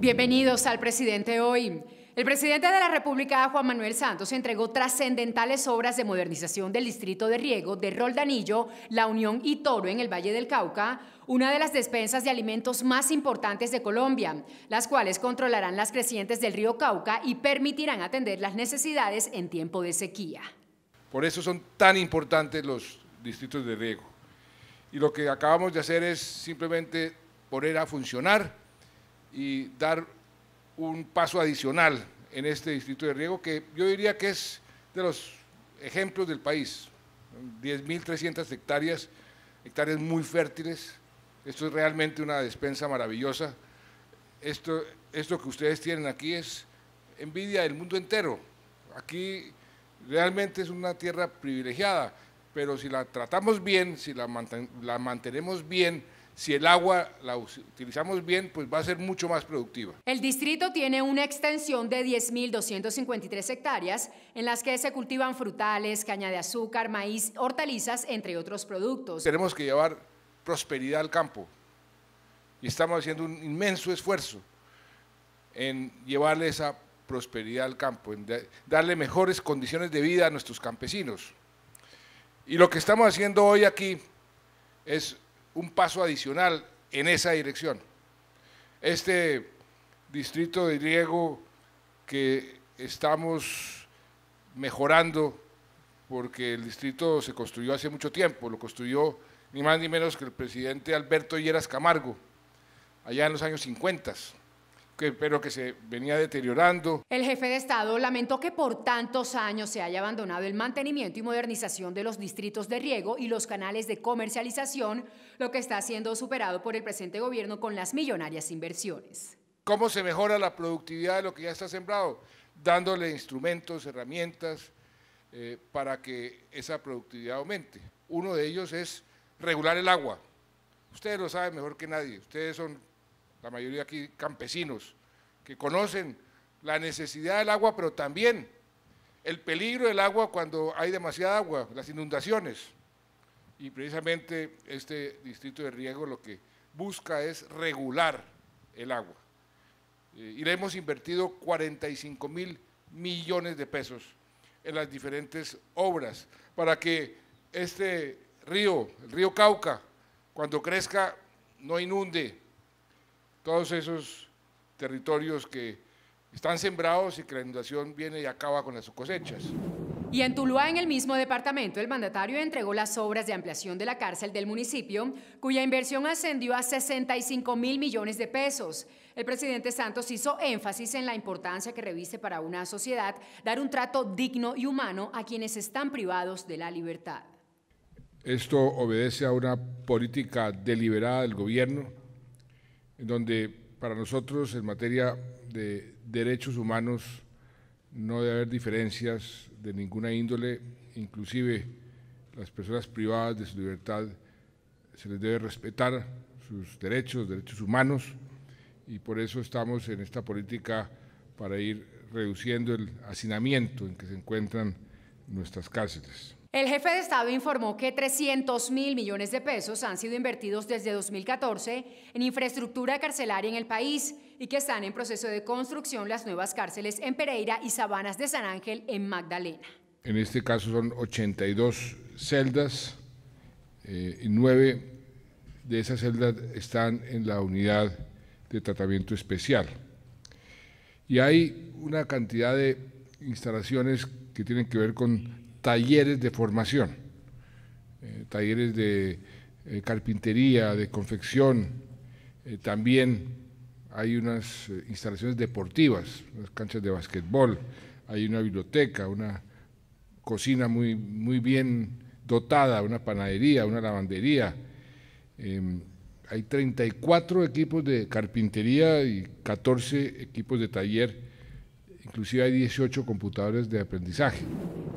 Bienvenidos al presidente hoy. El presidente de la República, Juan Manuel Santos, entregó trascendentales obras de modernización del distrito de riego de Roldanillo, La Unión y Toro en el Valle del Cauca, una de las despensas de alimentos más importantes de Colombia, las cuales controlarán las crecientes del río Cauca y permitirán atender las necesidades en tiempo de sequía. Por eso son tan importantes los distritos de riego. Y lo que acabamos de hacer es simplemente poner a funcionar y dar un paso adicional en este distrito de riego que yo diría que es de los ejemplos del país. 10.300 hectáreas, hectáreas muy fértiles. Esto es realmente una despensa maravillosa. Esto, esto que ustedes tienen aquí es envidia del mundo entero. Aquí realmente es una tierra privilegiada, pero si la tratamos bien, si la, la mantenemos bien, si el agua la utilizamos bien, pues va a ser mucho más productiva. El distrito tiene una extensión de 10.253 hectáreas en las que se cultivan frutales, caña de azúcar, maíz, hortalizas, entre otros productos. Tenemos que llevar prosperidad al campo y estamos haciendo un inmenso esfuerzo en llevarle esa prosperidad al campo, en darle mejores condiciones de vida a nuestros campesinos. Y lo que estamos haciendo hoy aquí es un paso adicional en esa dirección. Este distrito de riego que estamos mejorando, porque el distrito se construyó hace mucho tiempo, lo construyó ni más ni menos que el presidente Alberto Lleras Camargo, allá en los años 50 pero que se venía deteriorando. El jefe de Estado lamentó que por tantos años se haya abandonado el mantenimiento y modernización de los distritos de riego y los canales de comercialización, lo que está siendo superado por el presente gobierno con las millonarias inversiones. ¿Cómo se mejora la productividad de lo que ya está sembrado? Dándole instrumentos, herramientas eh, para que esa productividad aumente. Uno de ellos es regular el agua. Ustedes lo saben mejor que nadie, ustedes son la mayoría aquí campesinos, que conocen la necesidad del agua, pero también el peligro del agua cuando hay demasiada agua, las inundaciones. Y precisamente este distrito de riego lo que busca es regular el agua. Eh, y le hemos invertido 45 mil millones de pesos en las diferentes obras para que este río, el río Cauca, cuando crezca, no inunde todos esos territorios que están sembrados y que la inundación viene y acaba con las cosechas. Y en Tuluá, en el mismo departamento, el mandatario entregó las obras de ampliación de la cárcel del municipio, cuya inversión ascendió a 65 mil millones de pesos. El presidente Santos hizo énfasis en la importancia que reviste para una sociedad dar un trato digno y humano a quienes están privados de la libertad. Esto obedece a una política deliberada del gobierno en donde para nosotros en materia de derechos humanos no debe haber diferencias de ninguna índole, inclusive las personas privadas de su libertad se les debe respetar sus derechos, derechos humanos, y por eso estamos en esta política para ir reduciendo el hacinamiento en que se encuentran nuestras cárceles. El jefe de Estado informó que 300 mil millones de pesos han sido invertidos desde 2014 en infraestructura carcelaria en el país y que están en proceso de construcción las nuevas cárceles en Pereira y Sabanas de San Ángel en Magdalena. En este caso son 82 celdas eh, y nueve de esas celdas están en la unidad de tratamiento especial. Y hay una cantidad de instalaciones que tienen que ver con talleres de formación, eh, talleres de eh, carpintería, de confección, eh, también hay unas instalaciones deportivas, unas canchas de basquetbol, hay una biblioteca, una cocina muy, muy bien dotada, una panadería, una lavandería. Em, hay 34 equipos de carpintería y 14 equipos de taller inclusive hay 18 computadores de aprendizaje.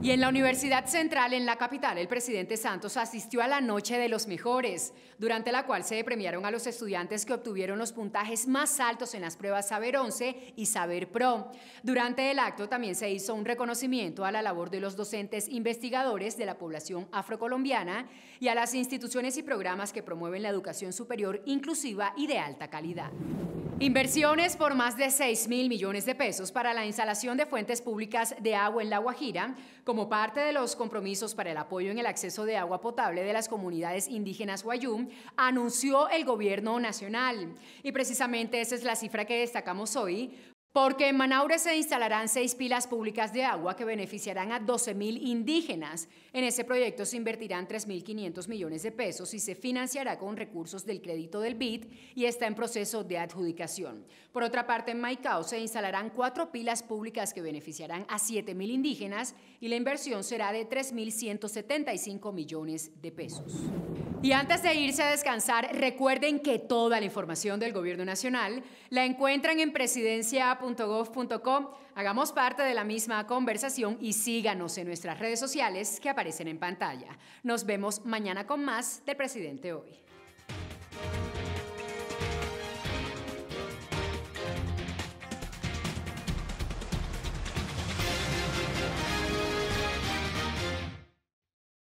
Y en la Universidad Central, en la capital, el presidente Santos asistió a la Noche de los Mejores, durante la cual se premiaron a los estudiantes que obtuvieron los puntajes más altos en las pruebas Saber 11 y Saber Pro. Durante el acto también se hizo un reconocimiento a la labor de los docentes investigadores de la población afrocolombiana y a las instituciones y programas que promueven la educación superior inclusiva y de alta calidad. Inversiones por más de 6 mil millones de pesos para la instalación de fuentes públicas de agua en La Guajira, como parte de los compromisos para el apoyo en el acceso de agua potable de las comunidades indígenas Guayú, anunció el gobierno nacional. Y precisamente esa es la cifra que destacamos hoy, porque en Manaure se instalarán seis pilas públicas de agua que beneficiarán a 12.000 indígenas. En ese proyecto se invertirán 3.500 millones de pesos y se financiará con recursos del crédito del BID y está en proceso de adjudicación. Por otra parte, en Maicao se instalarán cuatro pilas públicas que beneficiarán a 7.000 indígenas y la inversión será de 3.175 millones de pesos. Y antes de irse a descansar, recuerden que toda la información del Gobierno Nacional la encuentran en Hagamos parte de la misma conversación y síganos en nuestras redes sociales que aparecen en pantalla. Nos vemos mañana con más del Presidente Hoy.